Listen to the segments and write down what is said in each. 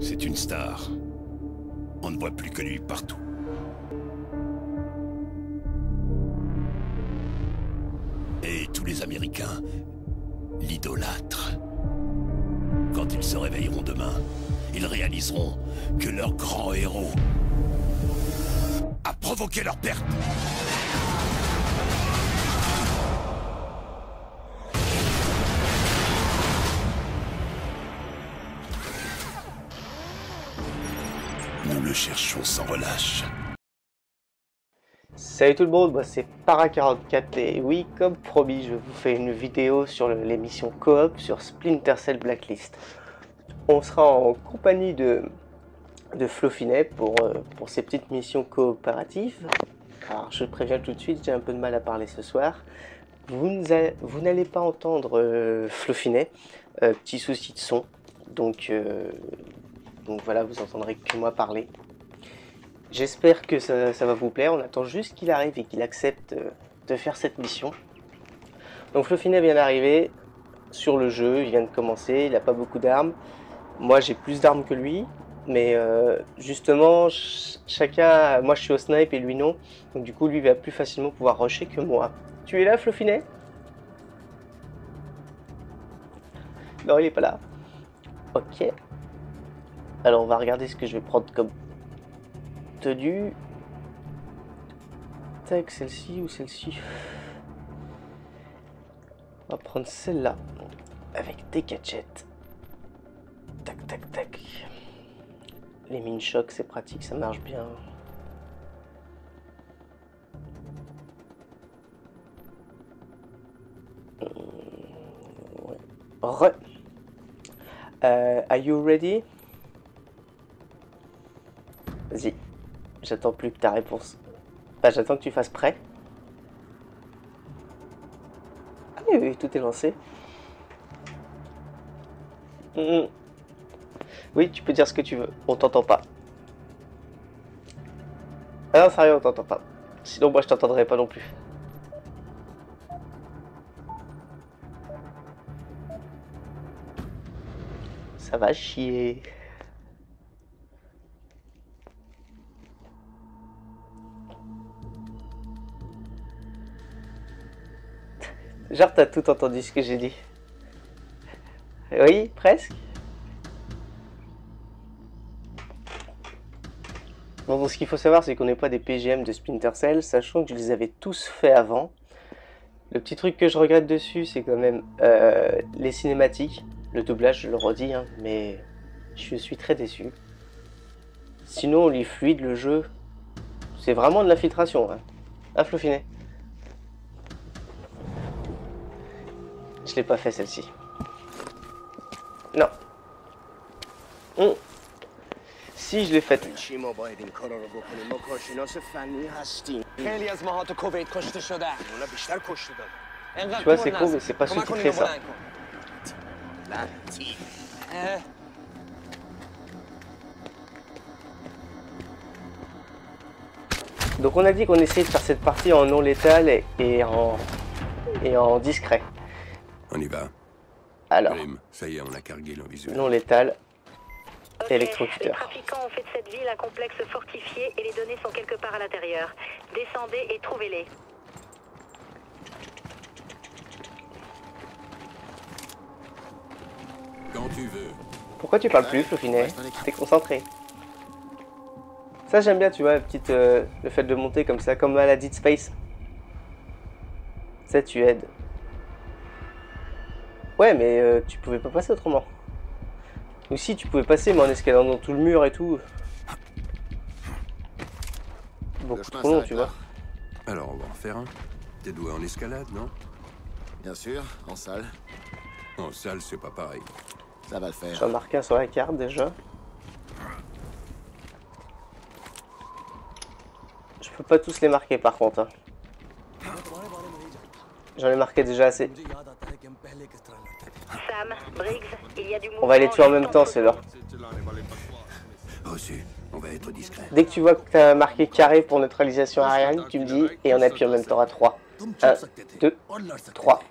C'est une star. On ne voit plus que lui partout. Et tous les Américains l'idolâtrent. Quand ils se réveilleront demain, ils réaliseront que leur grand héros a provoqué leur perte. Nous le cherchons sans relâche. Salut tout le monde, moi c'est Para44 et oui, comme promis, je vous fais une vidéo sur l'émission Coop sur Splinter Cell Blacklist. On sera en compagnie de, de Flofinet pour, euh, pour ces petites missions coopératives. Alors je préviens tout de suite, j'ai un peu de mal à parler ce soir. Vous n'allez pas entendre euh, Flofinet, euh, petit souci de son, donc, euh, donc voilà, vous entendrez que moi parler. J'espère que ça, va vous plaire. On attend juste qu'il arrive et qu'il accepte euh, de faire cette mission. Donc Flofinet vient d'arriver sur le jeu, il vient de commencer, il n'a pas beaucoup d'armes. Moi j'ai plus d'armes que lui, mais euh, justement, ch- chacun, moi je suis au snipe et lui non. Donc du coup lui va plus facilement pouvoir rusher que moi. Tu es là Flofinet Non il est pas là. Ok. Alors on va regarder ce que je vais prendre comme tenue. Tac, celle-ci ou celle-ci On va prendre celle-là. Avec des gadgets. Tac, tac, tac. Les mine chocs, c'est pratique, ça marche bien. Re. Euh, are you ready? J'attends plus que ta réponse. Bah, j'attends que tu fasses prêt. Ah oui, oui, tout est lancé. Mhm. Oui, tu peux dire ce que tu veux. On t'entend pas. Ah non, sérieux, on t'entend pas. Sinon, moi, je t'entendrai pas non plus. Ça va chier. Genre, t'as tout entendu ce que j'ai dit. Oui, presque. Bon, donc, ce qu'il faut savoir, c'est qu'on n'est pas des PGM de Splinter Cell, sachant que je les avais tous faits avant. Le petit truc que je regrette dessus, c'est quand même euh, les cinématiques. Le doublage, je le redis, hein, mais je suis très déçu. Sinon, les fluides, le jeu, c'est vraiment de l'infiltration. Hein, hein Flofinet Je l'ai pas fait celle-ci. Non. Hmm. Si je l'ai faite. Tu vois, c'est cool, mais c'est pas celui qui fait ça. Donc on a dit qu'on essayait de faire cette partie en non létal et en, et en discret. On y va. Alors, Grim, ça y est, on a cargué visuel. non létal, Ok, Électrocuteur. Les trafiquants ont fait de cette ville un complexe fortifié et les données sont quelque part à l'intérieur. Descendez et trouvez-les. Quand tu veux. pourquoi tu parles plus, Flofinet T'es concentré. Ça j'aime bien, tu vois, la petite, euh, le fait de monter comme ça, comme à la Dead Space. Ça, tu aides. Ouais, mais euh, tu pouvais pas passer autrement. Ou si, tu pouvais passer, mais en escalant dans tout le mur et tout. Beaucoup trop long, tu vois. Alors, on va en faire un. T'es doué en escalade, non? Bien sûr, en salle, En salle, c'est pas pareil. ça va le faire. J'en marqué un sur la carte déjà. Je peux pas tous les marquer par contre. hein. J'en ai marqué déjà assez. Sam, Briggs, il y a du On va les tuer en même temps, c'est là. Reçu. On va être discret. Dès que tu vois que tu as marqué carré pour neutralisation aérienne, tu me dis et on appuie en même temps à 3. 1, 2, 3.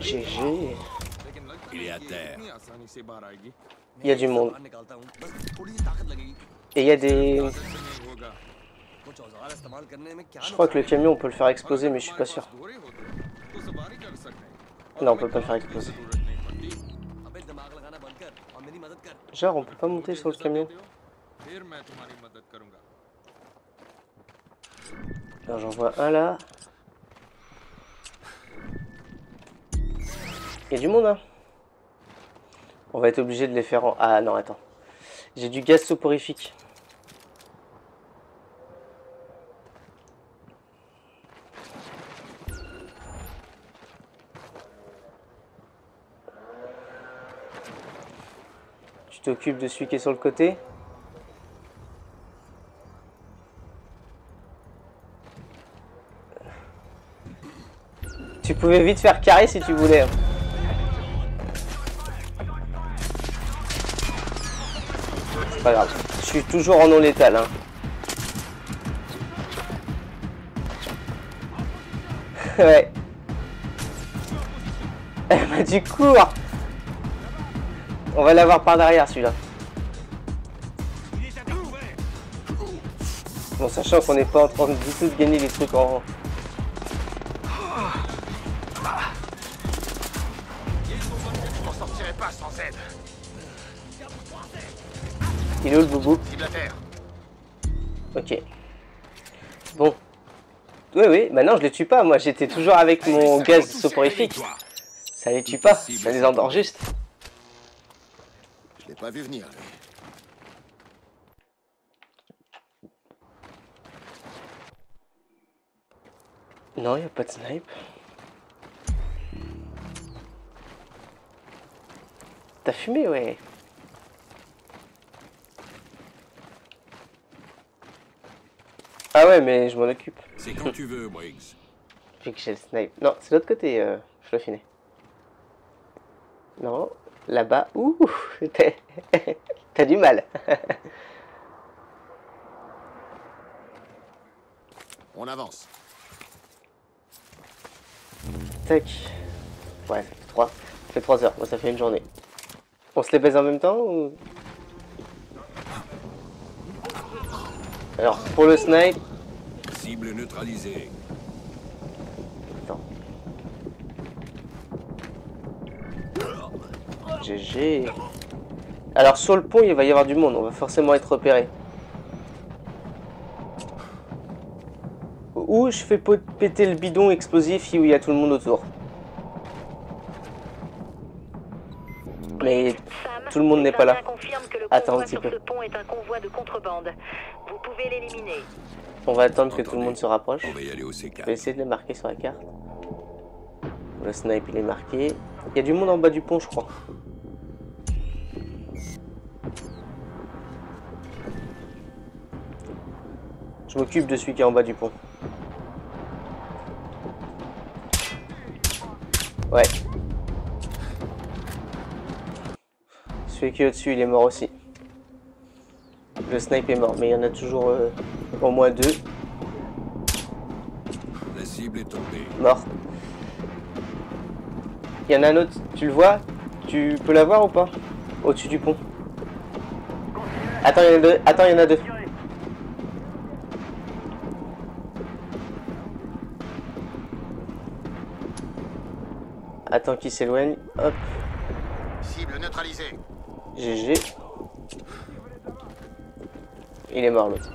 GG. Il est à terre. Il y a du monde. Et il y a des... Je crois que le camion, on peut le faire exploser, mais je suis pas sûr. Non, on peut pas faire exploser. Genre, on peut pas monter sur le camion. Alors, j'en vois un là. Il y a du monde, hein. On va être obligé de les faire en... Ah non, attends. J'ai du gaz soporifique. T'occupes de celui qui est sur le côté. Tu pouvais vite faire carré si tu voulais. hein. C'est pas grave. Je suis toujours en non létal. Hein. ouais. Elle m'a dit cours. On va l'avoir par derrière celui-là. Bon, sachant qu'on n'est pas en train du tout de gagner les trucs en... Aide. Il est où le boubou. Ok. Bon. Oui, oui, maintenant je les tue pas. Moi j'étais toujours avec mon gaz soporifique. Ça les tue pas, ça les endort juste. Je l'ai pas vu venir, lui. Non, y a pas de snipe. T'as fumé, ouais. Ah ouais, mais je m'en occupe. C'est quand tu veux, Briggs. Vu que j'ai le snipe. Non, c'est l'autre côté, euh, Fluffinet. Non, là-bas. Ouh, t'as- du mal. On avance. Tac. Ouais, ça fait 3. Ça fait 3 heures. Moi, ça fait une journée. On se les baise en même temps ou... Alors, pour le snipe... Cible neutralisée. GG. Alors, sur le pont, il va y avoir du monde. On va forcément être repéré. Ou je fais péter le bidon explosif où il y a tout le monde autour. Mais Tout le monde n'est pas là. Attends un petit peu. ce pont est un convoi de contrebande. Vous pouvez l'éliminer. on va attendre que tout le monde se rapproche. On va y aller au Je vais C4. essayer de les marquer sur la carte. Le snipe il est marqué. Il y a du monde en bas du pont je crois. Je m'occupe de celui qui est en bas du pont. Ouais. Celui qui est au-dessus il est mort aussi. Le snipe est mort mais il y en a toujours euh, au moins deux La cible est tombée. mort. Il y en a un autre, tu le vois? Tu peux l'avoir ou pas? Au-dessus du pont. Attends, il y en a deux. Attends, il y en a deux. Attends qu'il s'éloigne. Hop, Cible neutralisée. GG. Il est mort l'autre.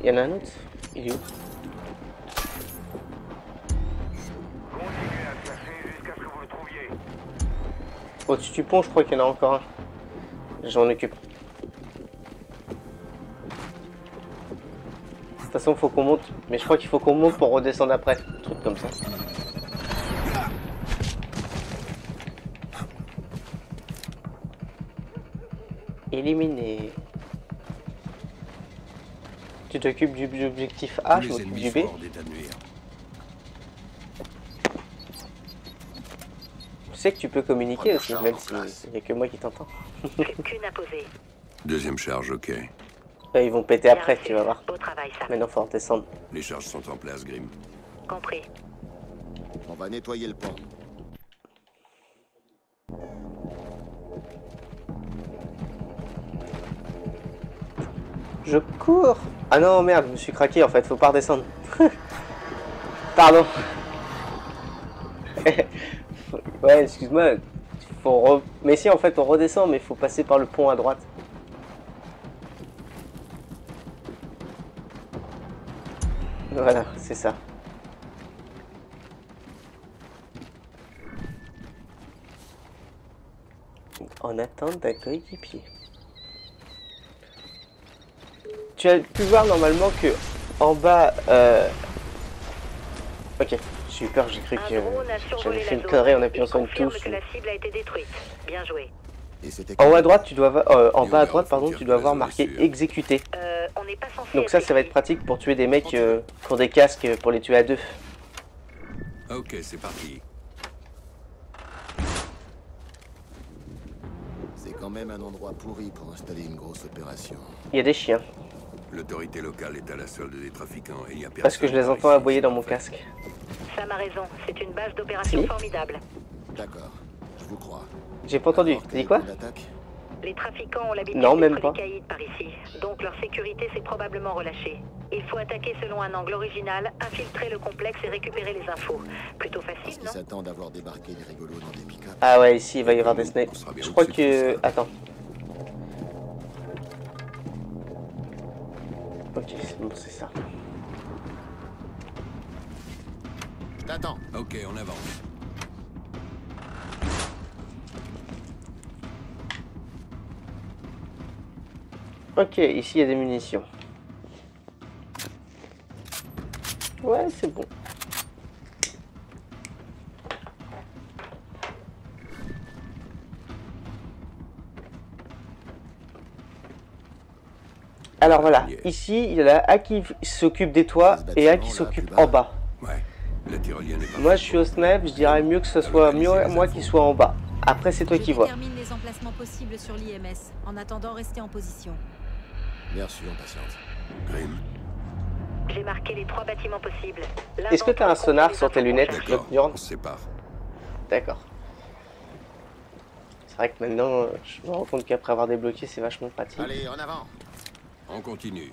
Il y en a un autre? Il est où? Continuez à chercher jusqu'à ce que vous le trouviez. Au-dessus du pont, je crois qu'il y en a encore un. J'en occupe. De toute façon, faut qu'on monte. Mais je crois qu'il faut qu'on monte pour redescendre après. Un truc comme ça. Éliminé. Tu t'occupes du objectif A, je m'occupe du B. Tu sais que tu peux communiquer Première aussi, même en si place. il n'y a que moi qui t'entends. Qu'une à poser. Deuxième charge, ok. Ils vont péter après, tu vas voir. Beau travail, Sam. Maintenant, faut redescendre. Les charges sont en place, Grim. Compris. On va nettoyer le pont. Je cours Ah non, merde, je me suis craqué en fait, faut pas redescendre. Pardon. ouais, excuse-moi. Faut Mais si, en fait, on redescend, mais il faut passer par le pont à droite. Voilà, c'est ça. En attente d'un coéquipier. Tu as pu voir normalement que en bas. Euh... Ok, peur, j'ai cru que j'avais fait une connerie en appuyant sur une touche. que la cible a été détruite. Bien joué. Et c'était En haut à droite, tu dois avoir- euh, en bas à droite, pardon, tu dois la marqué exécuté. Euh, on pas Donc ça, ça va être pratique pour tuer des mecs euh, qui ont des casques pour les tuer à deux. Ok, c'est parti. C'est quand même un endroit pourri pour installer une grosse opération. Il y a des chiens, L'autorité locale est à la solde des trafiquants et il y a personne. parce que je les entends aboyer dans mon casque. Sam a raison. C'est une base d'opération formidable. D'accord, je vous crois. J'ai pas entendu, t'as dit quoi Les trafiquants ont l'habitude Non, même d'être caïds par ici, donc leur sécurité s'est probablement relâchée. Il faut attaquer selon un angle original, infiltrer le complexe et récupérer les infos. Plutôt facile, non? s'attendent rigolos dans des. Ah ouais, ici, il va y avoir des On snipes. sera bien Je crois que... Attends. Ok, c'est bon, c'est ça. Je t'attends. Ok, on avance. Ok, ici, il y a des munitions. Ouais, c'est bon. Alors voilà, ici il y en a un qui s'occupe des toits et un qui s'occupe en bas. Ouais. Moi je suis au snap, je dirais mieux que ce soit mieux moi qui soit en bas. Après c'est toi Je qui vois. les emplacements possibles sur l'IMS. En attendant, restez en position. Bien sûr, patiente. Grim. J'ai marqué les trois bâtiments possibles. Est-ce que t'as un sonar sur tes lunettes. D'accord, on se sépare. D'accord. C'est vrai que maintenant je me rends compte qu'après avoir débloqué c'est vachement pratique. Allez, en avant. On continue.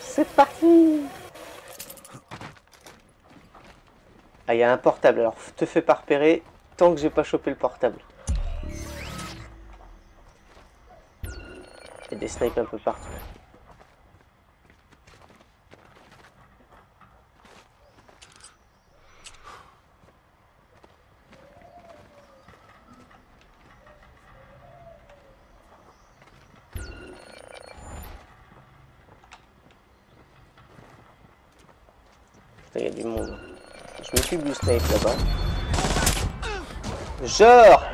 C'est parti Ah il y a un portable, alors te fais pas repérer tant que j'ai pas chopé le portable. Il y a des snipes un peu partout. Putain, il y a du monde. Là-bas. Genre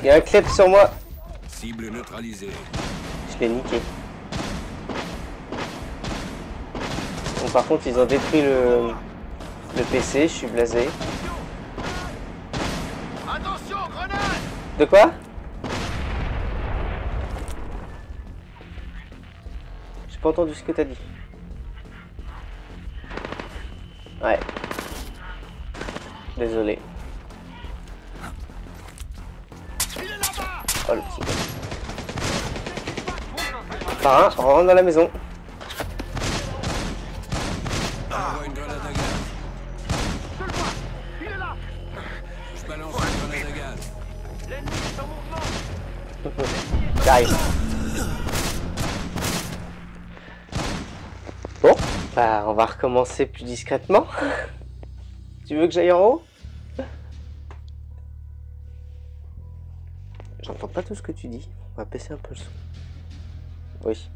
Il y a un clep sur moi. Cible neutralisée. Je l'ai niqué. Bon, par contre, ils ont détruit le, le PC, je suis blasé. Attention, grenade De quoi? J'ai pas entendu ce que t'as dit. Ouais. Désolé. Oh le petit gars. Par un, on rentre dans la maison. Envoie bah on va recommencer plus discrètement. tu veux que j'aille en haut? J'entends pas tout ce que tu dis. On va baisser un peu le son. Oui.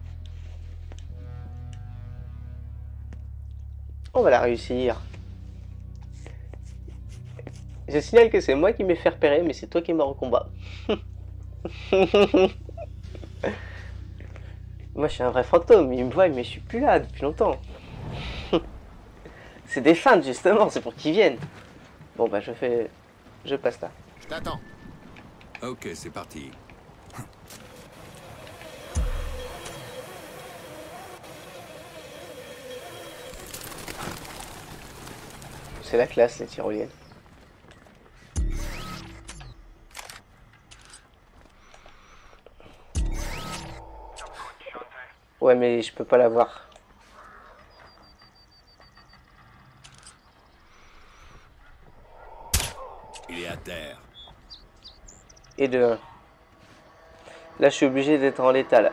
On va la réussir. Je signale que c'est moi qui m'ai fait repérer, mais c'est toi qui mort au combat. Moi, je suis un vrai fantôme. Ils me voient, mais je suis plus là depuis longtemps. c'est des feintes, justement, c'est pour qu'ils viennent. Bon, bah, je fais... Je passe là. Je t'attends. Ok, c'est parti. C'est la classe, les tyroliennes. Ouais, mais je peux pas la voir. Et de 1. Là, je suis obligé d'être en létal.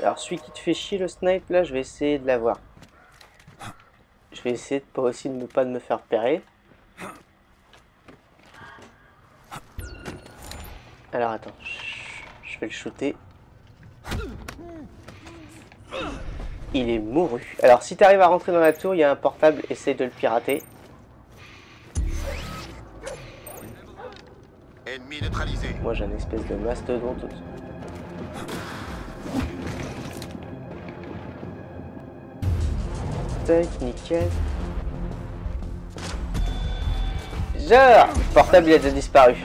Alors, celui qui te fait chier le snipe, là, je vais essayer de l'avoir. Je vais essayer de pas aussi de ne pas me faire repérer. Alors, attends. Je vais le shooter. Il est mouru. Alors, si tu arrives à rentrer dans la tour, il y a un portable. Essaye de le pirater. Ennemi neutralisé. Moi, j'ai une espèce de mastodonte. Tac, nickel. Genre Le portable, il a déjà disparu.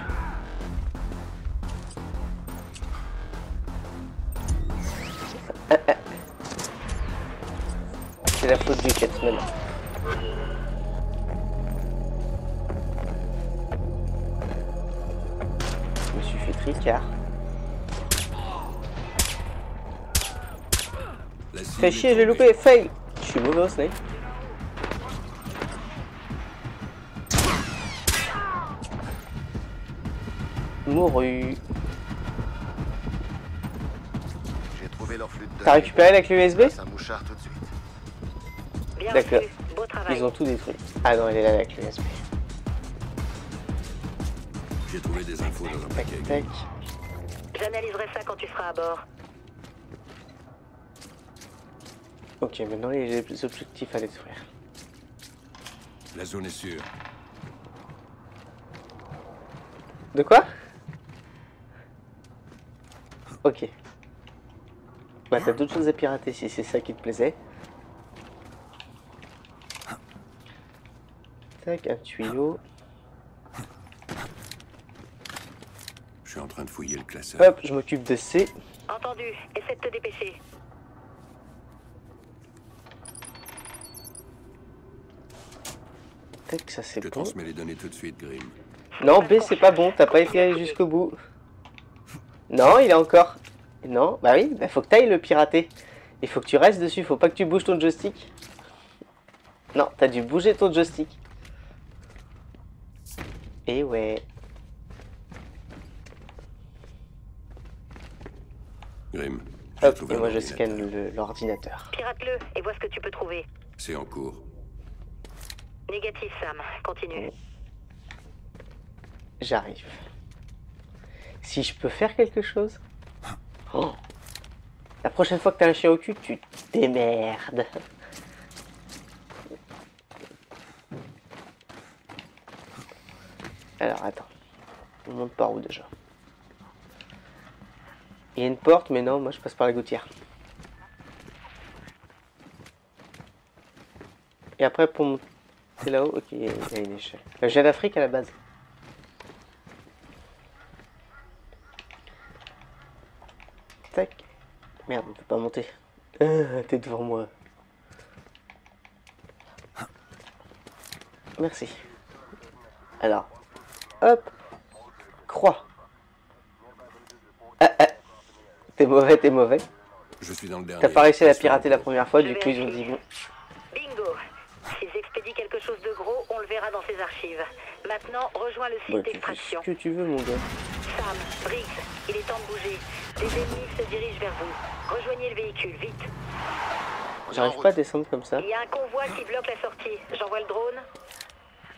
C'est la faute du Catman. Cible Fais chier, j'ai loupé, fail Je suis mauvais au snipe. Mouru. J'ai trouvé leur flûte de T'as récupéré la clé USB D'accord. Ils ont tout détruit. Ah non, elle est là la clé USB. J'ai trouvé des infos dans un Tac, paquet. tac. J'analyserai ça quand tu seras à bord. Ok, maintenant il y a les objectifs à détruire. La zone est sûre. De quoi? Ok. Bah t'as d'autres choses à pirater si c'est ça qui te plaisait. Tac, un tuyau. Suis en train de fouiller le classeur. Hop, je m'occupe de C. Entendu. Essaie de te dépêcher. Tac, ça Je c'est bon. transmets les données tout de suite, Grim. Non, B c'est pas bon, t'as pas été allé jusqu'au bout. Non, il est encore. Non, bah oui, bah faut que t'ailles le pirater. Il faut que tu restes dessus, faut pas que tu bouges ton joystick. Non, t'as dû bouger ton joystick. Et ouais. Grim. Hop, trouvé et moi je scanne l'ordinateur. Pirate-le et vois ce que tu peux trouver. C'est en cours. Négatif, Sam. Continue. J'arrive. Si je peux faire quelque chose? Oh. La prochaine fois que t'as un chien au cul, tu te démerdes. Alors attends. On monte par où déjà? Il y a une porte, mais non, moi je passe par la gouttière. Et après pour monter là-haut, ok, il y a une échelle. J'ai d'Afrique à la base. Tac. Merde, on peut pas monter. Ah, T'es devant moi. Merci. Alors. Hop. Croix. Ah, ah. T'es mauvais, t'es mauvais. Je suis dans le dernier. T'as pas réussi à la pirater la première fois, du coup ils ont dit bon. Bingo. S'ils expédient quelque chose de gros, on le verra dans ses archives. Maintenant, rejoins le site fais d'extraction. que tu veux, mon gars. Sam, Briggs, il est temps de bouger. Des ennemis se dirigent vers vous. Rejoignez le véhicule, vite. J'arrive pas à descendre comme ça. Il y a un convoi qui bloque la sortie. J'envoie le drone.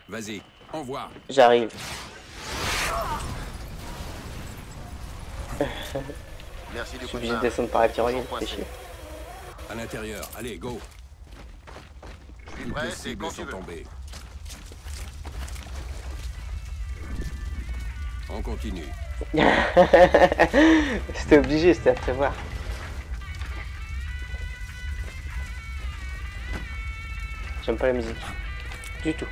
Vas-y, envoie. J'arrive. Merci du Je suis coup de obligé de main. descendre par la sont c'est chier. À l'intérieur. Allez, go. Je suis prêt, les c'est quand tu sont veux. tombées. On continue. C'était obligé, c'était à prévoir. J'aime pas la musique. Du tout.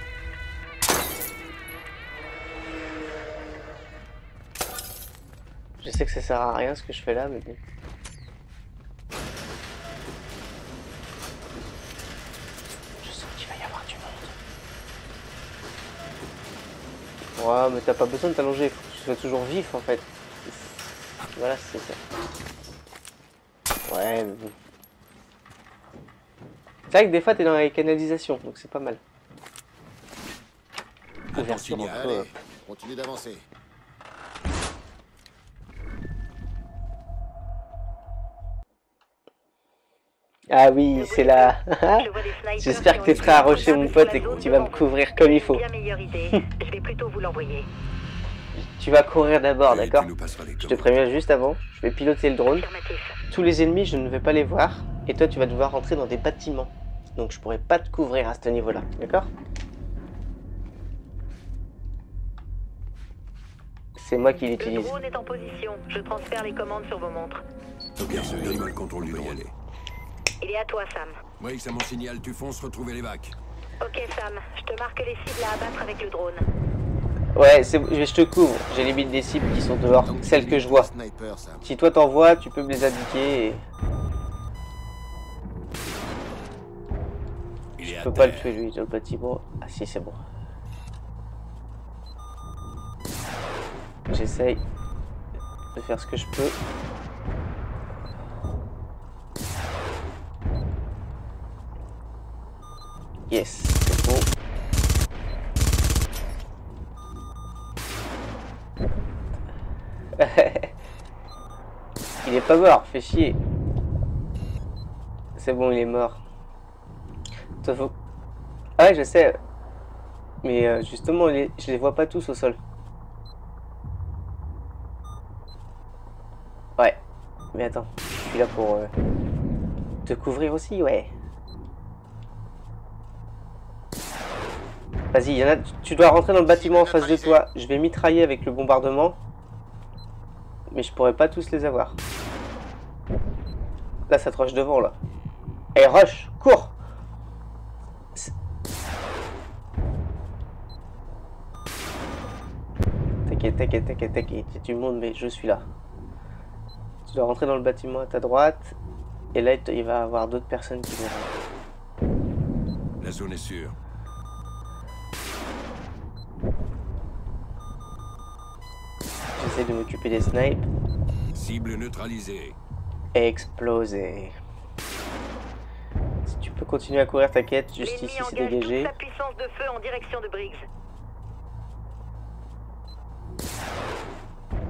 Je sais que ça sert à rien ce que je fais là, mais bon. Je sens qu'il va y avoir du monde. Ouais, mais t'as pas besoin de t'allonger, faut que tu sois toujours vif en fait. Voilà, c'est ça. Ouais. mais bon. C'est vrai que des fois t'es dans les canalisations, donc c'est pas mal. Ouverture continue d'avancer. Ah oui, c'est là. J'espère que prêt à rusher mon pote et que tu vas me couvrir comme il faut. Bien meilleure idée. Je vais plutôt vous l'envoyer. Tu vas courir d'abord, d'accord tu Je te préviens juste avant, je vais piloter le drone. Tous les ennemis, je ne vais pas les voir. Et toi, tu vas devoir rentrer dans des bâtiments. Donc je pourrai pas te couvrir à ce niveau-là, d'accord C'est moi qui Le l'utilise. drone est en position. Je transfère les commandes sur vos montres. Ok, donne-moi le contrôle du drone. Il est à toi, Sam. Oui, c'est mon signal, tu fonces retrouver les vacs. Ok, Sam. Je te marque les cibles à abattre avec le drone. Ouais, je te couvre. J'ai limite des cibles qui sont dehors, Donc, celles que je vois. le Sniper. Si toi t'en vois, tu peux me les indiquer. Et... Il est Je peux pas le tuer lui dans le bâtiment. Ah si, c'est bon. J'essaye de faire ce que je peux. Yes, c'est bon. il est pas mort, fait chier. C'est bon, il est mort. Ah ouais, je sais. Mais euh, justement, les- je les vois pas tous au sol. Ouais. Mais attends, je suis là pour euh, te couvrir aussi, ouais. Vas-y, a... tu dois rentrer dans le bâtiment en face de toi. Je vais mitrailler avec le bombardement. Mais je pourrais pas tous les avoir. Là, ça te rush devant, là. Et rush, cours T'inquiète, t'inquiète, t'inquiète, t'inquiète, il y a du monde, mais je suis là. Tu dois rentrer dans le bâtiment à ta droite, et là, il va y avoir d'autres personnes qui vont rentrer. La zone est sûre. J'essaie de m'occuper des snipes Cible neutralisée. et exploser. Si tu peux continuer à courir, t'inquiète, juste ici, c'est dégagé. toute sa puissance de feu en direction de Briggs.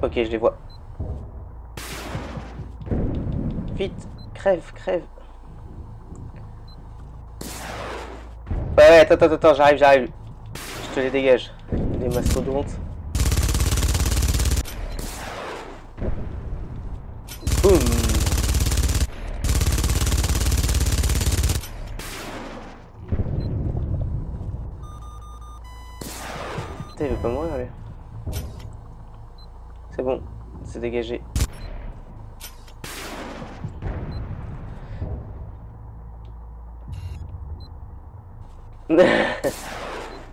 Ok, je les vois. Vite, crève, crève. Ouais, ouais, attends, attends, attends, j'arrive, j'arrive. Je te les dégage. Des mastodontes. Putain, il veut pas mourir, lui. C'est bon, c'est dégagé.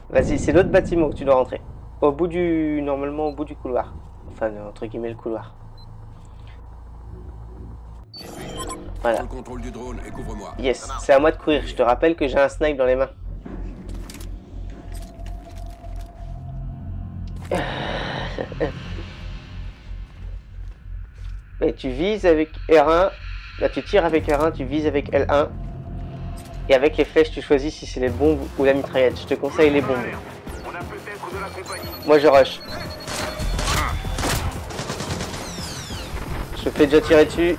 Vas-y, c'est l'autre bâtiment que tu dois rentrer. Au bout du... Normalement au bout du couloir. Enfin, entre guillemets, le couloir. Voilà. Prends le contrôle du drone et couvre-moi. Yes, c'est à moi de courir. Je te rappelle que j'ai un snipe dans les mains. Et tu vises avec R1. Là, tu tires avec R1, tu vises avec L1. Et avec les flèches, tu choisis si c'est les bombes ou la mitraillette. Je te conseille les bombes. Moi, je rush. Je fais déjà tirer dessus.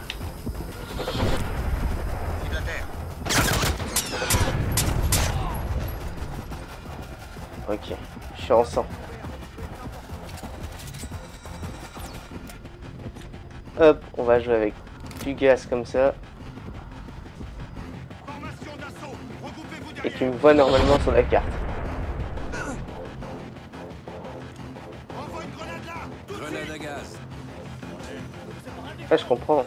Ok, je suis en sang. Hop, on va jouer avec du gaz comme ça. Et tu me vois normalement sur la carte. Grenade à gaz. Ah, je comprends.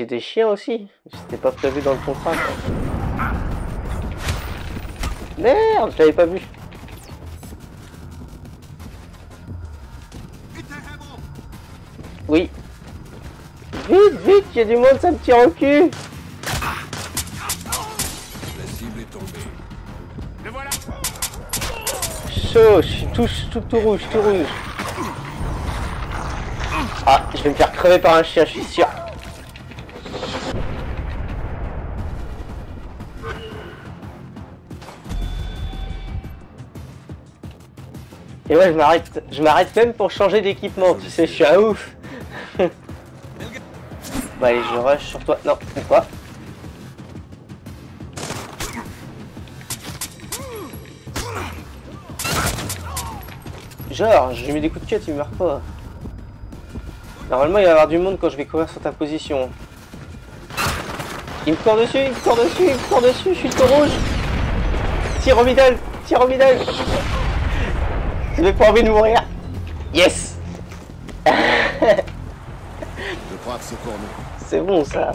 J'ai des chiens aussi. C'était pas prévu dans le contrat. ça. Merde, je l'avais pas vu. Oui. Vite, vite, a du monde, ça me tire au cul. La chaud, je suis tout, tout, tout rouge, tout rouge. Ah, je vais me faire crever par un chien, je suis sûr. Ouais, je m'arrête, je m'arrête même pour changer d'équipement, tu sais, je suis un ouf. bah allez, je rush sur toi. Non, pas. Genre, je lui mets des coups de queue, il meurt pas. Normalement, il va y avoir du monde quand je vais courir sur ta position. Il me court dessus, il me court dessus, il me court dessus, je suis tout rouge. Tire au middle, tire au middle. J'ai pas envie de mourir? Yes Je crois que c'est pour nous. C'est bon ça.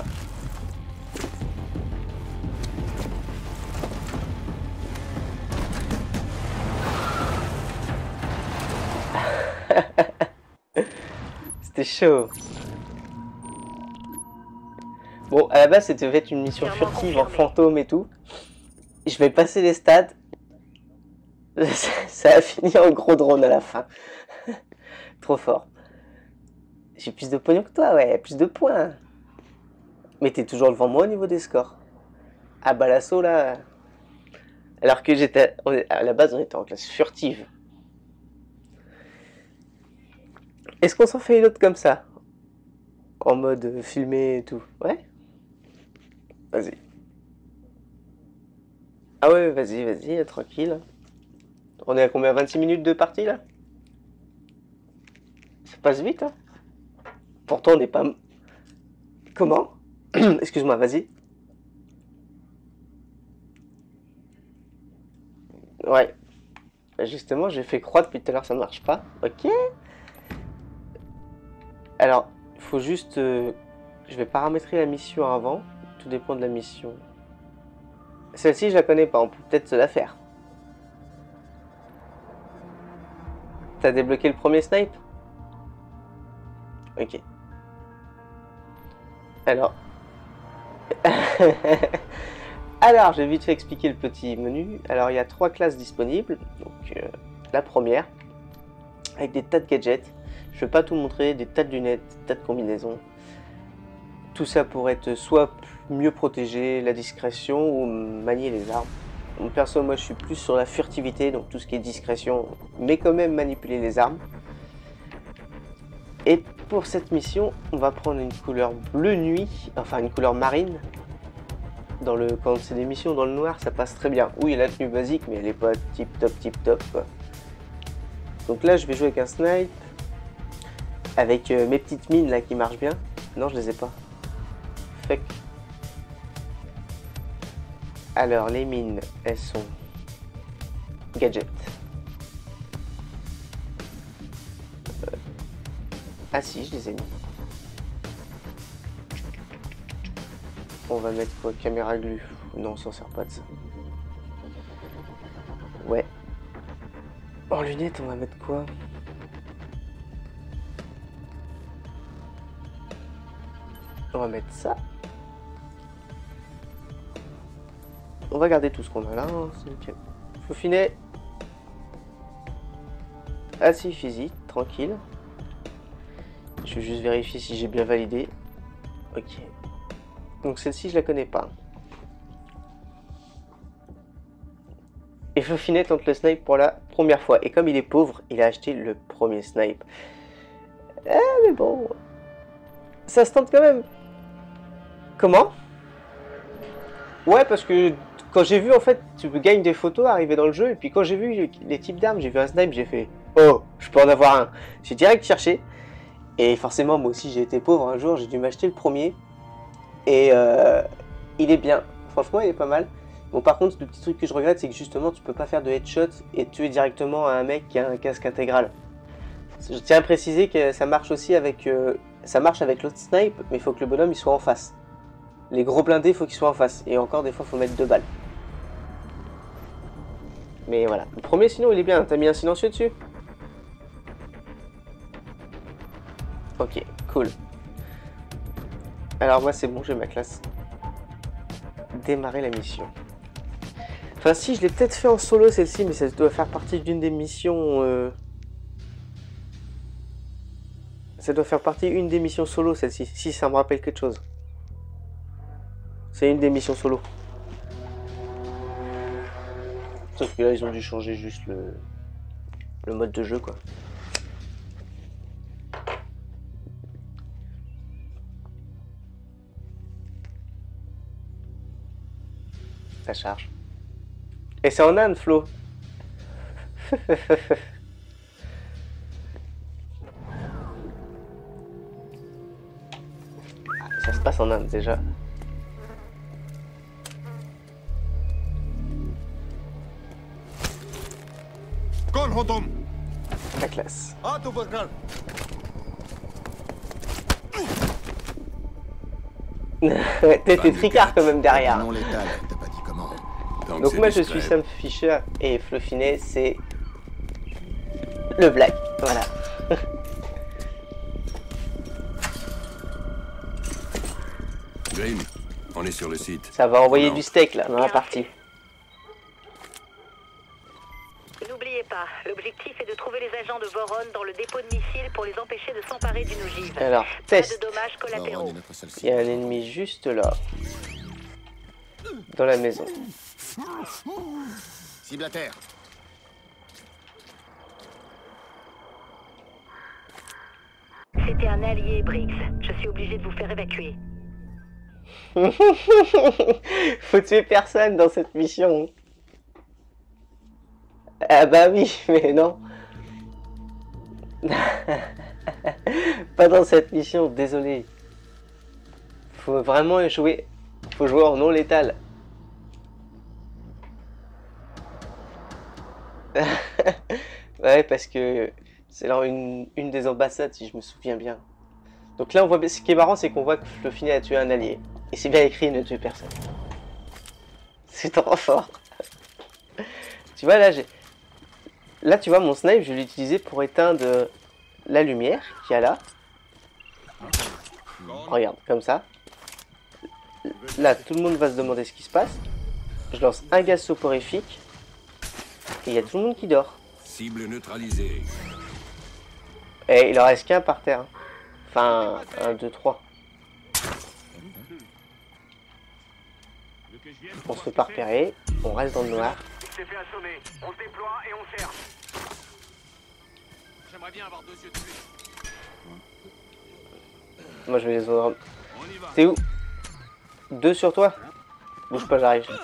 C'était chaud. Bon, à la base, c'était être une mission furtive en fantôme et tout. Je vais passer les stades. Ça, a fini en gros drone à la fin. Trop fort. J'ai plus de pognon que toi, ouais, plus de points. Mais t'es toujours devant moi au niveau des scores. Bah l'assaut là. Alors que j'étais. À la base, on était en classe furtive. Est-ce qu'on s'en fait une autre comme ça? En mode euh, filmé et tout Ouais? Vas-y. Ah ouais, vas-y, vas-y, tranquille. On est à combien 26 minutes de partie là? Ça passe vite, hein? Pourtant, on n'est pas. Comment? Excuse-moi, vas-y. Ouais. Bah, Justement, j'ai fait croix depuis tout à l'heure, ça marche pas. Ok. Alors, il faut juste. euh, Je vais paramétrer la mission avant. Tout dépend de la mission. Celle-ci, je la connais pas, on peut peut-être se la faire. T'as débloqué le premier snipe Ok. Alors. Alors, j'ai vite fait expliquer le petit menu. Alors, il y a trois classes disponibles. Donc, euh, la première, avec des tas de gadgets. Je vais pas tout montrer, des tas de lunettes, des tas de combinaisons. Tout ça pour être soit mieux protégé, la discrétion ou manier les armes. Perso, moi, je suis plus sur la furtivité, donc tout ce qui est discrétion, mais quand même manipuler les armes. Et pour cette mission, on va prendre une couleur bleu nuit, enfin une couleur marine. Dans le, quand c'est des missions dans le noir, ça passe très bien. Oui, la tenue basique, mais elle est pas tip top, tip top. Donc là, je vais jouer avec un snipe, avec euh, mes petites mines là qui marchent bien. Non, je les ai pas. Fuck. Alors, les mines, elles sont gadget. Euh, Ah si, je les ai mis. On va mettre quoi? Caméra glu. Non, on s'en sert pas de ça. Ouais. En lunettes, on va mettre quoi? On va mettre ça. On va garder tout ce qu'on a là. hein. Faufinet. Assis physique, tranquille. Je vais juste vérifier si j'ai bien validé. Ok. Donc celle-ci, je la connais pas. Et Faufinet tente le snipe pour la première fois. Et comme il est pauvre, il a acheté le premier snipe. Ah, mais bon. Ça se tente quand même. Comment? Ouais, parce que quand j'ai vu, en fait, tu gagnes des photos arriver dans le jeu. Et puis quand j'ai vu les types d'armes, j'ai vu un snipe, j'ai fait Oh, je peux en avoir un. J'ai direct cherché. Et forcément, moi aussi, j'ai été pauvre un jour. J'ai dû m'acheter le premier. Et euh, il est bien. Franchement, il est pas mal. Bon, par contre, le petit truc que je regrette, c'est que justement, tu peux pas faire de headshot et tuer directement un mec qui a un casque intégral. Je tiens à préciser que ça marche aussi avec, euh, ça marche avec l'autre snipe, mais il faut que le bonhomme il soit en face. Les gros blindés, il faut qu'ils soient en face. Et encore, des fois, il faut mettre deux balles. Mais voilà. Le premier, sinon, il est bien. T'as mis un silencieux dessus? Ok, cool. Alors moi, c'est bon, j'ai ma classe. Démarrer la mission. Enfin si, je l'ai peut-être fait en solo celle-ci, mais ça doit faire partie d'une des missions... euh, Ça doit faire partie d'une des missions solo celle-ci, si ça me rappelle quelque chose. C'est une des missions solo. Sauf que là, ils ont dû changer juste le, mode de jeu, quoi. Ça charge. Et c'est en Inde, Flo. Ça se passe en Inde déjà. La classe. T'étais tricard quand même derrière. Donc, moi je suis Sam Fisher et Fluffinet c'est le black. Voilà. Grim, on est sur le site. Ça va envoyer du steak là dans la partie. Dans le dépôt de missiles pour les empêcher de s'emparer d'une ogive. Alors, Pas de test. dommages collatéraux. Il y a un ennemi juste là. Dans la maison. Cible à terre. C'était un allié, Briggs. Je suis obligé de vous faire évacuer. Faut tuer personne dans cette mission. Ah bah oui, mais non. Pas dans cette mission, désolé. Faut vraiment jouer. Faut jouer en non létal. ouais, parce que c'est là une, des ambassades, si je me souviens bien. Donc là, on voit, ce qui est marrant, c'est qu'on voit que Fluffy a tué un allié. Et c'est bien écrit, ne tue personne. C'est trop fort. tu vois, là, j'ai... Là, tu vois, mon snipe, je l'ai utilisé pour éteindre la lumière qu'il y a là. Regarde, comme ça. Là, tout le monde va se demander ce qui se passe. Je lance un gaz soporifique. Et il y a tout le monde qui dort. Cible neutralisée. Et il en reste qu'un par terre. hein. Enfin, un, deux, trois. On se fait pas repérer. On reste dans le noir. On se déploie et on cherche. J'aimerais bien avoir deux yeux de plus. Moi, je vais les va. T'es où? Deux sur toi? Bouge pas, j'arrive. Vois.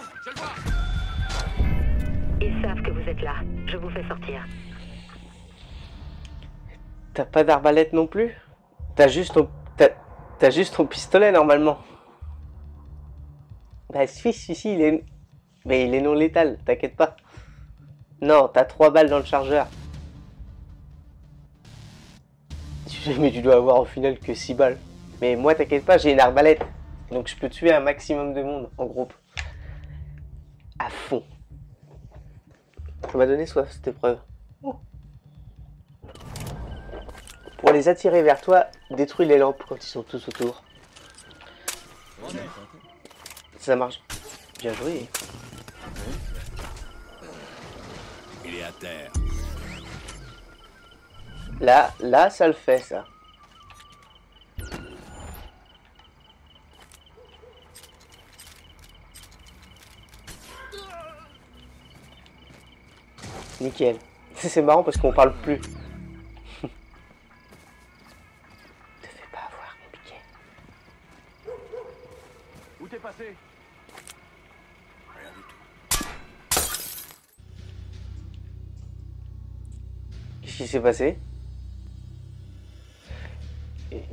Ils savent que vous êtes là. Je vous fais sortir. T'as pas d'arbalète non plus? T'as juste ton... T'as... t'as juste ton pistolet normalement. Bah si, si, si, il est... Mais il est non létal, t'inquiète pas. Non, t'as trois balles dans le chargeur. Mais tu dois avoir au final que 6 balles. Mais moi, t'inquiète pas, j'ai une arbalète. Donc je peux tuer un maximum de monde en groupe. À fond. Ça m'a donné soif cette épreuve. Pour les attirer vers toi, détruis les lampes quand ils sont tous autour. Ça marche. Bien joué. Il est à terre. Là, là, ça le fait, ça. Nickel. C'est marrant parce qu'on parle plus. Te fais pas avoir, compliqué. Où t'es passé? Qu'est-ce qui s'est passé?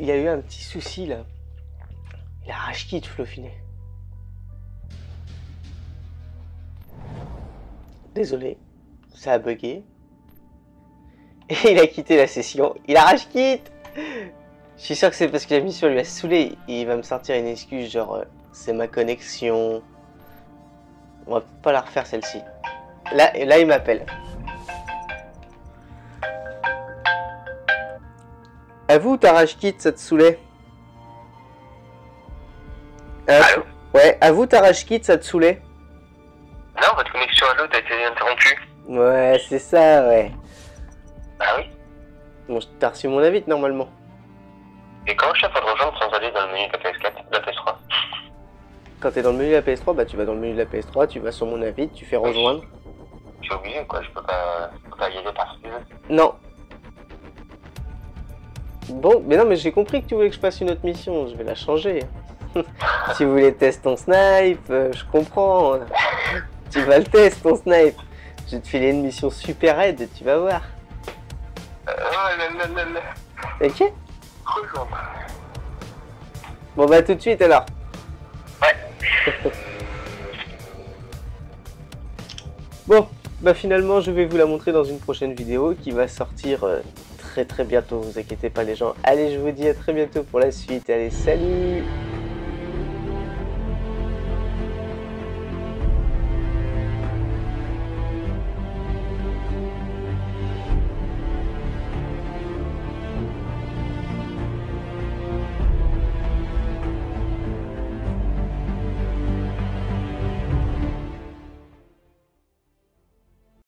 Il a eu un petit souci là. Il a rage-kit Floffinet. Désolé, ça a bugué. Et il a quitté la session. Il a rage-kit Je suis sûr que c'est parce que la mission lui a saoulé. Il va me sortir une excuse genre euh, c'est ma connexion. On va pas la refaire celle-ci. Là, là il m'appelle. Avoue ta rage kit, ça te saoulait Euh, Allô Ouais, avoue ta rage kit, ça te saoulait Non, votre connexion allô, t'as été interrompu Ouais, c'est ça, ouais. Ah oui Bon, t'as reçu mon invite normalement. Et comment je fais pour te rejoindre sans aller dans le menu de la PS4, de la PS3 Quand t'es dans le menu de la PS3, bah tu vas dans le menu de la PS3, tu vas sur mon invite, tu fais rejoindre. Je suis obligé quoi, je peux pas, je peux pas y aller parce que... Non. Bon, mais non, mais j'ai compris que tu voulais que je fasse une autre mission, je vais la changer. tu voulais tester ton snipe, euh, je comprends. tu vas le tester ton snipe. Je vais te filer une mission super raid, tu vas voir. Euh, Ok. Bon bah tout de suite alors. Ouais. Bon, bah finalement je vais vous la montrer dans une prochaine vidéo qui va sortir euh, très très bientôt, vous inquiétez pas les gens. Allez je vous dis à très bientôt pour la suite, allez salut